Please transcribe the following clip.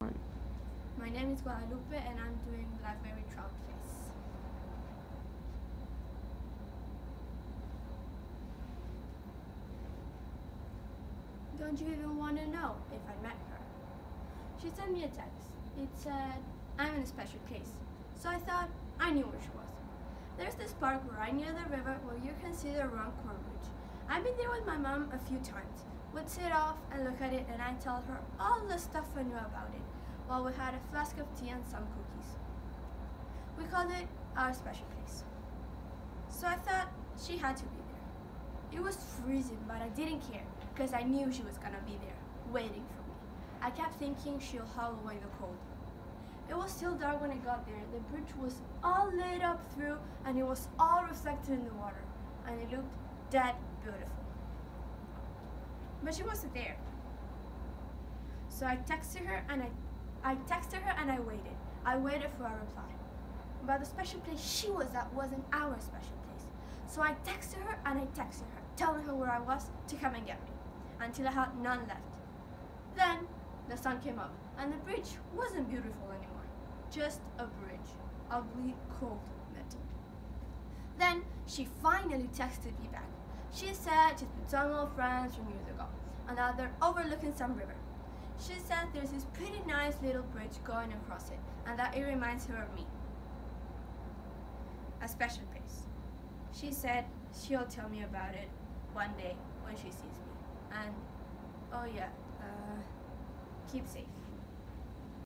My name is Guadalupe and I'm doing Blackberry Trout Face. Don't you even want to know if I met her? She sent me a text. It said, I'm in a special case. So I thought I knew where she was. There's this park right near the river where you can see the Runcorn Bridge. I've been there with my mom a few times. We'd sit off and look at it and I'd tell her all the stuff I knew about it while we had a flask of tea and some cookies. We called it our special place. So I thought she had to be there. It was freezing, but I didn't care because I knew she was gonna be there, waiting for me. I kept thinking she'll haul away the cold. It was still dark when I got there. The bridge was all lit up through and it was all reflected in the water. And it looked dead beautiful. But she wasn't there. So I texted her and I I texted her and I waited. I waited for a reply. But the special place she was at wasn't our special place. So I texted her and I texted her, telling her where I was to come and get me, until I had none left. Then the sun came up and the bridge wasn't beautiful anymore. Just a bridge. Ugly, cold metal. Then she finally texted me back. She said she's with some old friends from years ago and that they're overlooking some river. She said there's this pretty nice little bridge going across it and that it reminds her of me. A special place. She said she'll tell me about it one day when she sees me. And, oh yeah, uh, keep safe.